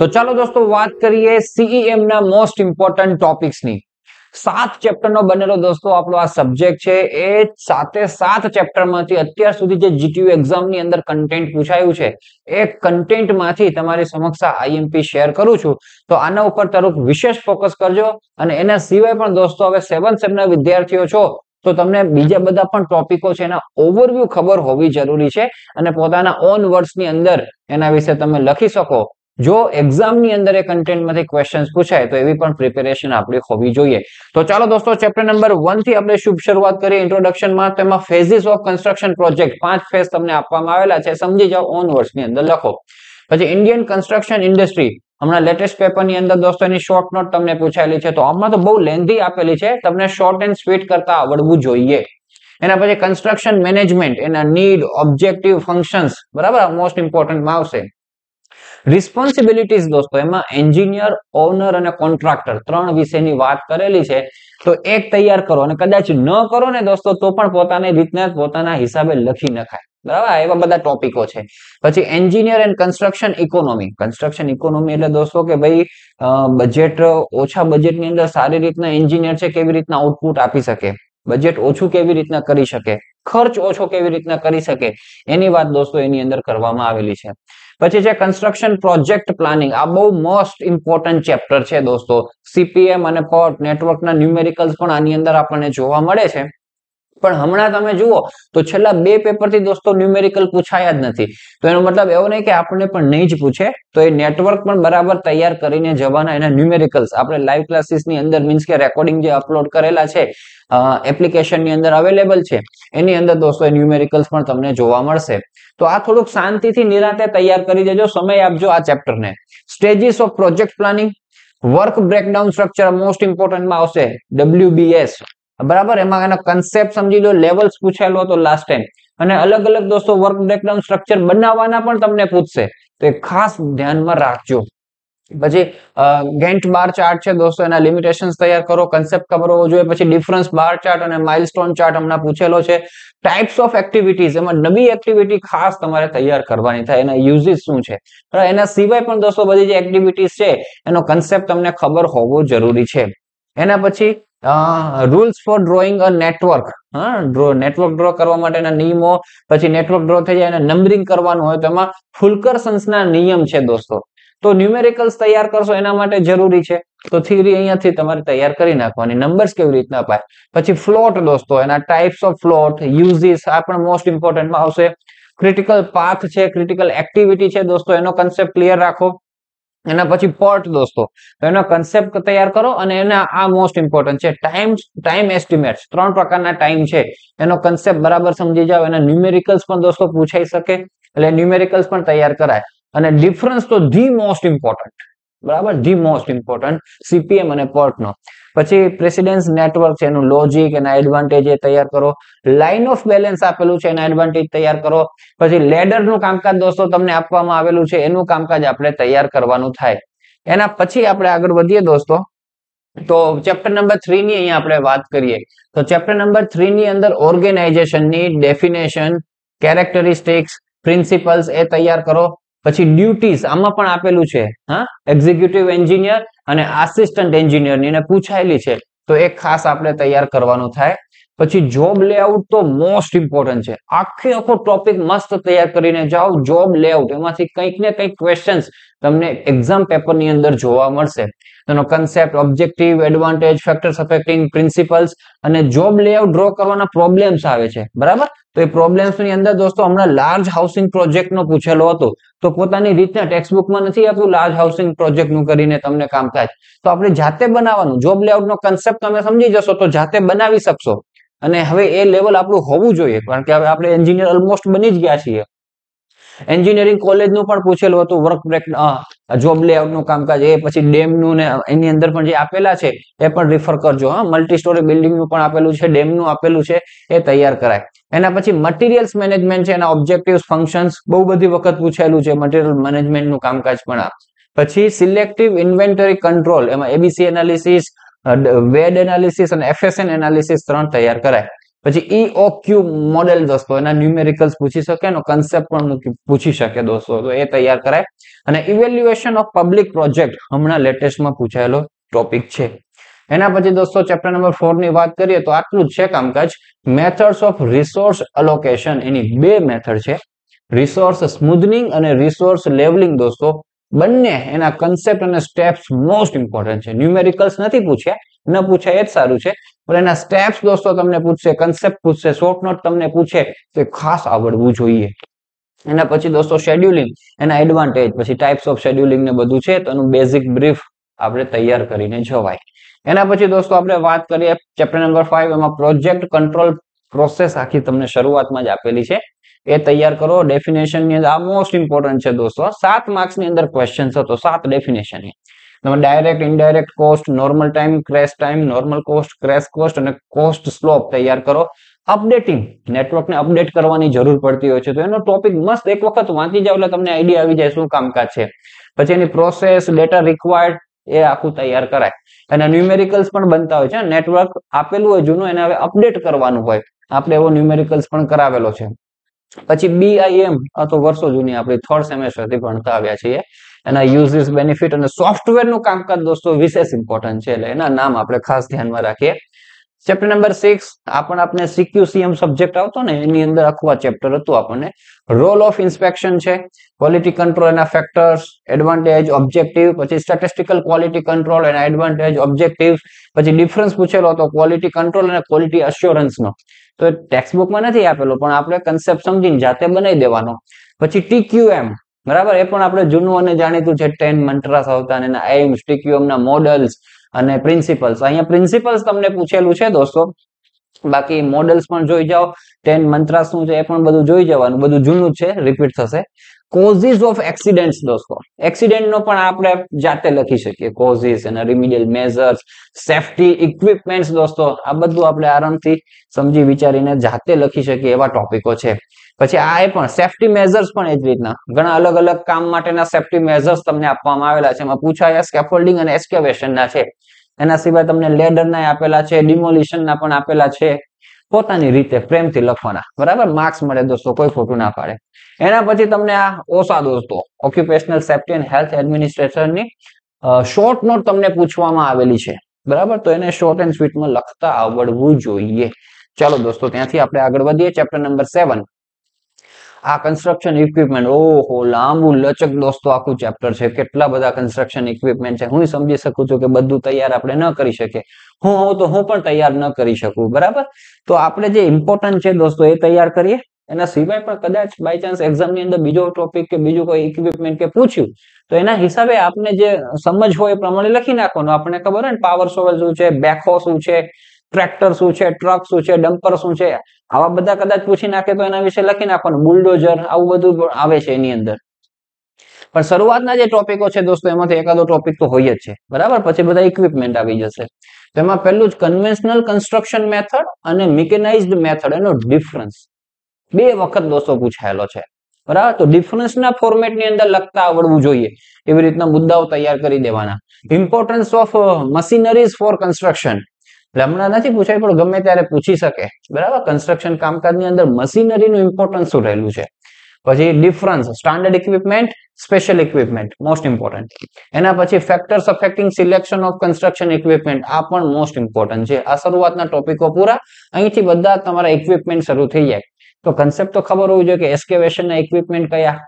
તો ચાલો દોસ્તો વાત કરીએ સીઈએમ ના મોસ્ટ ઇમ્પોર્ટન્ટ ટોપિક્સની સાત ચેપ્ટરનો બનેલો દોસ્તો આપણો આ સબ્જેક્ટ છે. એ સાતે સાત ચેપ્ટરમાંથી અત્યાર સુધી જે જીટીયુ એક્ઝામની અંદર કન્ટેન્ટ પૂછાયું છે, એ કન્ટેન્ટમાંથી તમારી સમક્ષ આઈએમપી શેર કરું છું. તો આના ઉપર તરફ વિશેષ ફોકસ કરજો અને એના સિવાય પણ દોસ્તો હવે સેવન સેમના વિદ્યાર્થીઓ છો, તો તમને બીજા બધા પણ ટોપિકો છે એના ઓવરવ્યુ ખબર હોવી જરૂરી છે અને પોતાના ઓન વર્ડ્સની અંદર એના વિશે તમે લખી શકો. જો એક્ઝામની અંદર એ કન્ટેન્ટમાંથી ક્વેશ્ચન્સ પૂછાય, તો એવી પણ પ્રિપેરેશન આપણી હોવી જોઈએ. તો ચાલો દોસ્તો ચેપ્ટર નંબર વનથી આપણે શુભ શરૂઆત કરીએ ઇન્ટ્રોડક્શનમાં તેમાં ફેઝિસ ઓફ કન્સ્ટ્રક્શન પ્રોજેક્ટ પાંચ ફેઝ તમને આપવામાં આવેલા છે. સમજી જાઓ ઓન વર્ષની અંદર લખો. પછી ઇન્ડિયન કન્સ્ટ્રક્શન ઇન્ડસ્ટ્રી હમણાં લેટેસ્ટ પેપરની અંદર દોસ્તો, એની શોર્ટ નોટ તમને પૂછાયેલી છે. તો આમાં તો બહુ લેન્ધી આપેલી છે. તમને શોર્ટ એન્ડ સ્વીટ કરતા આવડવું જોઈએ. એના પછી કન્સ્ટ્રક્શન મેનેજમેન્ટ એના નીડ ઓબ્જેક્ટિવ ફંક્શન્સ બરાબર? મોસ્ટ ઇમ્પોર્ટન્ટમાં આવશે. રિસ્પોન્સિબિલિટીઝ દોસ્તો, એમાં એન્જિનિયર ઓનર અને કોન્ટ્રાક્ટર ત્રણ વિષયની વાત કરેલી છે. તો એક તૈયાર કરો અને કદાચ ન કરો ને દોસ્તો, તો પણ પોતાની રીતના પોતાના હિસાબે લખી નખાય. બરાબર? એવા બધા ટોપિકો છે. પછી engineer and construction economy construction economy એટલે દોસ્તો કે ભાઈ બજેટ ઓછા બજેટની અંદર સારી રીતના એન્જિનિયર છે કેવી રીતના આઉટપુટ આપી શકે? બજેટ ઓછું કેવી રીતના કરી શકે? ખર્ચ ઓછો કેવી રીતના કરી શકે? એની વાત દોસ્તો એની અંદર કરવામાં આવેલી છે. પછી છે કન્સ્ટ્રક્શન પ્રોજેક્ટ પ્લાનિંગ આ બહુ મોસ્ટ ઇમ્પોર્ટન્ટ ચેપ્ટર છે દોસ્તો. સીપીએમ અને પોર્ટ નેટવર્કના ન્યુમેરિકલ્સ પણ આની અંદર આપણને જોવા મળે છે. પણ હમણાં તમે જુઓ, તો છેલ્લા બે પેપરથી દોસ્તો ન્યુમેરિકલ પૂછાયા જ નથી. તો એનો મતલબ એવો નહીં કે આપણને પણ નહીં જ પૂછે, તો એ નેટવર્ક પણ બરાબર તૈયાર કરીને જવાના એના ન્યુમેરિકલ્સ આપણે લાઈવ ક્લાસીસની અંદર મીન્સ કે રેકોર્ડિંગ જે અપલોડ કરેલા છે એપ્લિકેશનની અંદર અવેલેબલ છે, એની અંદર દોસ્તો ન્યુમેરિકલ્સ પણ તમને જોવા મળશે. તો આ થોડુંક શાંતિથી નિરાતે તૈયાર કરી દેજો, સમય આપજો આ ચેપ્ટરને stages of project planning work breakdown structure most ઇમ્પોર્ટન્ટમાં આવશે ડબ્લ્યુબીએસ બરાબર? એમાં એનો કન્સેપ્ટ સમજી લો લેવલ્સ પૂછેલો હતો લાસ્ટ ટાઈમ અને અલગ અલગ દોસ્તો વર્ક બ્રેકડાઉન સ્ટ્રક્ચર બનાવવાના પણ તમને પૂછશે. તો એ ખાસ ધ્યાનમાં રાખજો. પછી ગેન્ટ બાર ચાર્ટ છે દોસ્તો, એના લિમિટેશન તૈયાર કરો કન્સેપ્ટ ખબર હોવો જોઈએ, પછી ડિફરન્સ બાર ચાર્ટ અને માઇલસ્ટોન ચાર્ટ હમણાં પૂછેલો છે. ટાઈપ્સ ઓફ એક્ટિવિટીઝ એમાં નવી એક્ટિવિટી ખાસ તમારે તૈયાર કરવાની થાય. એના યુઝિસ શું છે? એના સિવાય પણ દોસ્તો બધી જે એક્ટિવિટીઝ છે, એનો કન્સેપ્ટ તમને ખબર હોવો જરૂરી છે. એના પછી rules for drawing a network draw network draw કરવા માટેના નિયમો, પછી નેટવર્ક ડ્રો થઈ જાય અને નંબરિંગ કરવાનું હોય તો એમાં ફુલકરસન્સના નિયમ છે દોસ્તો. તો ન્યુમેરિકલ્સ તૈયાર કરશો એના માટે જરૂરી છે. તો થિયરી અહીંયાથી તમારે તૈયાર કરી નાખવાની. નંબર્સ કેવી રીતના અપાય પછી ફ્લોટ દોસ્તો, એના ટાઈપ્સ ઓફ ફ્લોટ યુઝીસ આ પણ મોસ્ટ ઇમ્પોર્ટન્ટમાં આવશે. ક્રિટિકલ પાથ છે ક્રિટિકલ એક્ટિવિટી છે દોસ્તો, એનો કન્સેપ્ટ ક્લિયર રાખો. એના પછી પોર્ટ દોસ્તો એનો કન્સેપ્ટ તૈયાર કરો અને એના આ મોસ્ટ ઇમ્પોર્ટન્ટ છે ટાઈમ ટાઈમ એસ્ટિમેટ ત્રણ પ્રકારના ટાઈમ છે. એનો કન્સેપ્ટ બરાબર સમજી જાવ એના ન્યુમેરિકલ્સ પણ દોસ્તો પૂછાઈ શકે. એટલે ન્યુમેરિકલ્સ પણ તૈયાર કરાય. અને ડિફરન્સ તો ધી મોસ્ટ ઇમ્પોર્ટન્ટ બરાબર? ધી મોસ્ટ ઇમ્પોર્ટન્ટ સીપીએમ અને પોર્ટનો પછી પ્રેસિડેન્સ નેટવર્ક છે, એનું લોજિક એના એડવાન્ટેજ એ તૈયાર કરો. લાઇન ઓફ બેલેન્સ આપેલું છે, એના એડવાન્ટેજ તૈયાર કરો. પછી લેડરનું કામકાજ દોસ્તો તમને આપવામાં આવેલું છે, એનું કામકાજ આપણે તૈયાર કરવાનું થાય. એના પછી આપણે આગળ વધીએ દોસ્તો. તો ચેપ્ટર નંબર થ્રી ની અહીંયા આપણે વાત કરીએ. તો ચેપ્ટર નંબર થ્રી ની અંદર ઓર્ગેનાઇઝેશનની ડેફિનેશન કેરેક્ટરિસ્ટિક્સ પ્રિન્સિપલ્સ એ તૈયાર કરો. પછી ડ્યુટીઝ આમાં પણ આપેલું છે, હા? એક્ઝિક્યુટિવ એન્જિનિયર અને આસિસ્ટન્ટ એન્જિનિયરની એને પૂછાયેલી છે. તો એ ખાસ આપણે તૈયાર કરવાનું થાય. પછી જોબ લેઆઉટ તો મોસ્ટ ઇમ્પોર્ટન્ટ છે. આખે આખો ટોપિક મસ્ત તૈયાર કરીને જાઓ જોબ લેઆઉટ એમાંથી કંઈક ને કંઈક ક્વેશ્ચન્સ તમને એક્ઝામ પેપરની અંદર જોવા મળશે. તેનો concept objective advantage factors affecting principles અને જોબ લેઆઉટ ડ્રો કરવાના પ્રોબ્લેમ્સ આવે છે. બરાબર? તો એ પ્રોબ્લેમ્સની અંદર દોસ્તો હમણાં લાર્જ હાઉસિંગ પ્રોજેક્ટ નો પૂછેલો હતો. તો પોતાની રીતના ટેક્સ્ટ બુકમાં નથી આપ્યું લાર્જ હાઉસિંગ પ્રોજેક્ટનું કરીને તમને કામકાજ તો આપણે જાતે બનાવવાનું. જોબ લેઆઉટનો કન્સેપ્ટ તમે સમજી જશો તો જાતે બનાવી શકશો. અને હવે એ લેવલ આપણું હોવું જોઈએ. કારણ કે હવે આપણે એન્જિનિયર ઓલમોસ્ટ બની જ ગયા છીએ. એન્જિનિયરિંગ કોલેજનું પણ પૂછેલું હતું વર્ક બ્રેક જોબ લેઆઉટનું કામકાજ, એ પછી ડેમનું એની અંદર પણ જે આપેલા છે, એ પણ રિફર કરજો, હા. મલ્ટી સ્ટોરી બિલ્ડિંગનું પણ આપેલું છે ડેમનું આપેલું છે, એ તૈયાર કરાય. એના પછી મટીરિયલ્સ મેનેજમેન્ટ છે, એના ઓબ્જેક્ટિવ ફંક્શન્સ બહુ બધી વખત પૂછેલું છે મટીરિયલ મેનેજમેન્ટનું કામકાજ પણ પછી સિલેક્ટિવ ઇન્વેન્ટરી કંટ્રોલ એમાં એબીસી એનાલિસિસ વેડ એનાલિસિસ અને એફએસએન એનાલિસિસ ત્રણ તૈયાર કરાય. પછી ઈ ઓ ક્યુ મોડેલ દોસ્તો, એના ન્યુમેરિકલ્સ પૂછી શકે, એનો કન્સેપ્ટ પણ પૂછી શકે દોસ્તો, તો એ તૈયાર કરાય. અને ઇવેલ્યુએશન ઓફ પબ્લિક પ્રોજેક્ટ હમણાં લેટેસ્ટમાં પૂછાયેલો ટોપિક છે. એના પછી દોસ્તો ચેપ્ટર નંબર ફોરની વાત કરીએ, તો આટલું જ છે કામકાજ. મેથડ્સ ઓફ રિસોર્સ અલોકેશન એની બે મેથડ છે. રિસોર્સ સ્મૂધનિંગ અને રિસોર્સ લેવલિંગ દોસ્તો, બંને એના કન્સેપ્ટ અને સ્ટેપ્સ મોસ્ટ ઇમ્પોર્ટન્ટ છે. ન્યુમેરિકલ્સ નથી પૂછ્યા ન પૂછાય એ જ સારું છે. પણ એના સ્ટેપ્સ દોસ્તો તમને પૂછશે કન્સેપ્ટ પૂછશે શોર્ટ નોટ તમને પૂછે તો ખાસ આવડવું જોઈએ. એના પછી દોસ્તો શેડ્યુલિંગ એના એડવાન્ટેજ પછી ટાઈપ્સ ઓફ શેડ્યુલિંગ ને બધું છે તો એનું બેઝિક બ્રીફ આપણે તૈયાર કરીને જવાય. એના પછી દોસ્તો આપણે વાત કરીએ ચેપ્ટર નંબર ફાઈવ એમાં પ્રોજેક્ટ કંટ્રોલ પ્રોસેસ આખી તમને શરૂઆતમાં જ આપેલી છે. એ તૈયાર કરો ડેફિનેશનની અંદર આ મોસ્ટ ઇમ્પોર્ટન્ટ છે દોસ્તો. સાત માર્ક્સની અંદર ક્વેશ્ચન હતો, સાત ડેફિનેશન તમે direct indirect cost normal time crash time normal cost crash cost અને કોસ્ટ સ્લોપ તૈયાર કરો. અપડેટિંગ નેટવર્કને અપડેટ કરવાની જરૂર પડતી હોય છે. તો એનો ટોપિક મસ્ત એક વખત વાંચી જાવ એટલે તમને આઈડિયા આવી જાય શું કામકાજ છે. પછી એની પ્રોસેસ ડેટા રિક્વાયર્ડ એ આખું તૈયાર કરાય. અને ન્યુમેરિકલ્સ પણ બનતા હોય છે. નેટવર્ક આપેલું હોય, જૂનું, એને હવે અપડેટ કરવાનું હોય. આપણે એવો ન્યુમેરિકલ્સ પણ કરાવેલો છે. પછી બીઆઈએમ આ તો વર્ષો જૂની આપણી થર્ડ સેમેસ્ટરથી ભણતા આવ્યા છીએ. એના યુઝિસ બેનિફિટ અને સોફ્ટવેરનું કામકાજ દોસ્તો વિશેષ ઇમ્પોર્ટન્ટ છે. એટલે એના નામ આપણે ખાસ ધ્યાનમાં રાખીએ. ચેપ્ટર નંબર સિક્સ આ પણ આપણે સીક્યુસીએમ સબ્જેક્ટ આવતો ને, એની અંદર આખું આ ચેપ્ટર હતું આપણને. રોલ ઓફ ઇન્સ્પેક્શન છે ક્વોલિટી કંટ્રોલ એના ફેક્ટર્સ એડવાન્ટેજ ઓબ્જેક્ટિવ પછી સ્ટેટિસ્ટિકલ ક્વોલિટી કંટ્રોલ એના એડવાન્ટેજ ઓબ્જેક્ટિવ પછી ડિફરન્સ પૂછેલો હતો ક્વોલિટી કંટ્રોલ અને ક્વોલિટી અશ્યોરન્સનો તો ટેક્સ્ટ બુકમાં નથી આપેલો, પણ આપણે કન્સેપ્ટ સમજીને જાતે બનાવી દેવાનો. પછી ટીક્યુએમ બરાબર? એ પણ આપણે જૂનું અને જાણીતું છે ટેન મંટ્રાસ આવતા અને એના એમ્સ ટીક્યુએમ ના મોડલ્સ અને પ્રિન્સિપલ્સ અહીંયા પ્રિન્સિપલ્સ તમને પૂછેલું છે દોસ્તો. બાકી મોડલ્સ પણ જોઈ જાઓ. ટેન મંત્રાસ શું છે એ પણ બધું જોઈ જવાનું. બધું જૂનું છે. રિપીટ થશે. કોઝિસ ઓફ એક્સિડન્ટ્સ દોસ્તો. એક્સિડન્ટ નો પણ આપણે જાતે લખી શકીએ. કોઝિસ અને રિમિડિયલ મેઝર્સ સેફટી ઇક્વિપમેન્ટ્સ દોસ્તો. આ બધું આપણે આરામથી સમજી વિચારીને જાતે લખી શકીએ એવા ટોપિકો છે. પછી આ એ પણ સેફટી મેઝર્સ પણ એ જ રીતના. ઘણા અલગ અલગ કામ માટેના સેફટી મેઝર્સ તમને આપવામાં આવેલા છે. એમાં પૂછાયા સ્કેફોલ્ડિંગ અને એસ્કેવેશનના છે. એના સિવાય તમને લેડરના આપેલા છે ડિમોલિશનના પણ આપેલા છે. પોતાની રીતે પ્રેમથી લખવાના. બરાબર? માર્ક્સ મળે દોસ્તો કોઈ ખોટું ના પાડે. એના પછી તમને આ ઓસા દોસ્તો ઓક્યુપેશનલ સેફ્ટી એન્ડ હેલ્થ એડમિનિસ્ટ્રેશનની શોર્ટ નોટ તમને પૂછવામાં આવેલી છે. બરાબર? તો એને શોર્ટ એન્ડ સ્વીટમાં લખતા આવડવું જોઈએ. ચાલો દોસ્તો, ત્યાંથી આપણે આગળ વધીએ. ચેપ્ટર નંબર સેવન આ કન્સ્ટ્રક્શન ઇક્વિપમેન્ટ ઓહો, લાંબુ લચક દોસ્તો આખું ચેપ્ટર છે. કેટલા બધા કન્સ્ટ્રક્શન ઇક્વિપમેન્ટ છે. હું સમજી શકું છું કે બધું તૈયાર આપણે ન કરી શકીએ. હું હોઉં તો હું પણ તૈયાર ન કરી શકું. બરાબર? તો આપણે જે ઇમ્પોર્ટન્ટ છે દોસ્તો એ તૈયાર કરીએ. એના સિવાય પણ કદાચ બાય ચાન્સ એક્ઝામની અંદર બીજો ટોપિક કે બીજું કોઈ ઇક્વિપમેન્ટ કે પૂછ્યું, તો એના હિસાબે આપને જે સમજ હોય એ પ્રમાણે લખી નાખવાનું. આપણને ખબર હોય ને પાવર સોવલ શું છે બેકહો શું છે ટ્રેક્ટર શું છે, ટ્રક શું છે, ડમ્પર શું છે, આવા બધા કદાચ પૂછી નાખે તો એના વિશે લખી નાખવાનું. બુલડોઝર આવું બધું આવે છે એની અંદર. પણ શરૂઆતના જે ટોપિકો છે દોસ્તો, એમાંથી એકાદો ટોપિક તો હોય જ છે. બરાબર? પછી બધા ઇક્વિપમેન્ટ આવી જશે. તો એમાં પહેલું જ કન્વેન્શનલ કન્સ્ટ્રક્શન મેથડ અને મિકેનાઇઝડ મેથડ એનો ડિફરન્સ બે વખત દોસ્તો પૂછાયેલો છે. બરાબર? તો ડિફરન્સના ફોર્મેટની અંદર લખતા આવડવું જોઈએ. એવી રીતના મુદ્દાઓ તૈયાર કરી દેવાના. Importance of machineries for construction એટલે હમણાં નથી પૂછાય, પણ ગમે ત્યારે પૂછી શકે. બરાબર? કન્સ્ટ્રક્શન કામકાજની અંદર મશીનરીનું ઇમ્પોર્ટન્સ શું રહેલું છે? પછી difference standard equipment special equipment most important એના પછી factors affecting selection of construction equipment આ પણ મોસ્ટ ઇમ્પોર્ટન્ટ છે. આ શરૂઆતના ટોપિકો પૂરા. અહીંથી બધા તમારા ઇક્વિપમેન્ટ શરૂ થઈ જાય. તો કન્સેપ્ટ તો ખબર હોવી જોઈએ કે એસ્કેવેશન ના ઇક્વિપમેન્ટ કયા?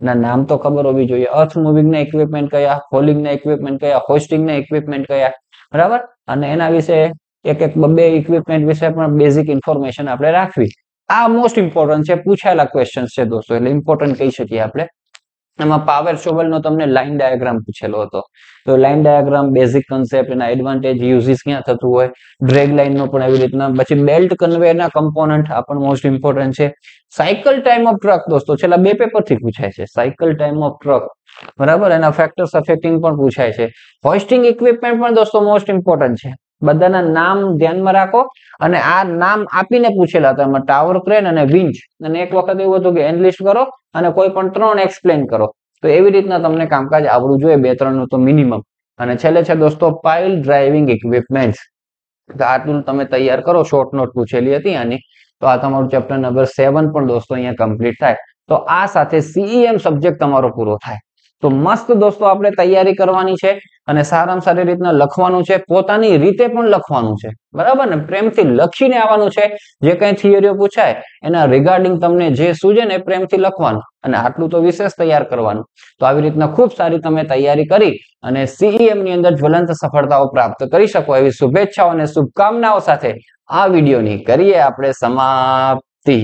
ના, નામ તો ખબર હોવી જોઈએ. અર્થ મુવિંગ ના ઇક્વિપમેન્ટ કયા? હોલિંગના ઇક્વિપમેન્ટ કયા? હોસ્ટિંગના ઇક્વિપમેન્ટ કયા? બરાબર? અને એના વિશે એક એક બબે ઇક્વિપમેન્ટ વિશે પણ બેઝિક ઇન્ફોર્મેશન આપણે રાખવી. આ મોસ્ટ ઇમ્પોર્ટન્ટ છે, પૂછાયેલા ક્વેશ્ચન છે દોસ્તો, એટલે ઇમ્પોર્ટન્ટ કહી શકીએ આપણે. એમાં પાવર શોવલ નો તમને લાઈન ડાયાગ્રામ પૂછેલો હતો. તો લાઈન ડાયાગ્રામ બેઝિક કન્સેપ્ટ એના એડવાન્ટેજ યુઝિસ ક્યાં થતું હોય? ડ્રેગ લાઈન નો પણ એવી રીતના, પછી બેલ્ટ કન્વેયરના કમ્પોનન્ટ આ પણ મોસ્ટ ઇમ્પોર્ટન્ટ છે. સાયકલ ટાઈમ ઓફ ટ્રક દોસ્તો, છેલ્લા બે પેપરથી પૂછાય છે. સાયકલ ટાઈમ ઓફ ટ્રક બરાબર? એના ફેક્ટર્સ અફેક્ટિંગ પણ પૂછાય છે. હોસ્ટિંગ ઇક્વિપમેન્ટ પણ દોસ્તો મોસ્ટ ઇમ્પોર્ટન્ટ છે. બધાના નામ ધ્યાનમાં રાખો અને આ નામ આપીને પૂછેલા હતા. ટાવર ક્રેન અને વિન્ચ અને એક વખત એવું હતું કે એનલિસ્ટ કરો અને કોઈ પણ ત્રણ એક્સપ્લેન કરો. તો એવી રીતના તમને કામકાજ આવડવું જોઈએ બે ત્રણનું તો મિનિમમ અને છેલ્લે છે દોસ્તો પાઇલ ડ્રાઇવિંગ ઇક્વિપમેન્ટ કે આટલું તમે તૈયાર કરો. શોર્ટ નોટ પૂછેલી હતી આની. તો આ તમારું ચેપ્ટર નંબર સેવન પણ દોસ્તો અહીંયા કમ્પ્લીટ થાય. તો આ સાથે સીઈએમ સબ્જેક્ટ તમારો પૂરો થાય. તો મસ્ત દોસ્તો, આપણે તૈયારી કરવાની છે અને સારામાં સારી રીતના લખવાનું છે. પોતાની રીતે પણ લખવાનું છે. બરાબર ને? પ્રેમથી લખીને આવવાનું છે. જે કઈ થિયરીઓ પૂછાય, એના રિગાર્ડિંગ તમને જે સૂજે ને પ્રેમથી લખવાનું અને આટલું તો વિશેષ તૈયાર કરવાનું. તો આવી રીતના ખૂબ સારી તમે તૈયારી કરી અને સીઈએમની અંદર જ્વલંત સફળતાઓ પ્રાપ્ત કરી શકો. એવી શુભેચ્છાઓ અને શુભકામનાઓ સાથે આ વિડીયોની કરીએ આપણે સમાપ્તિ.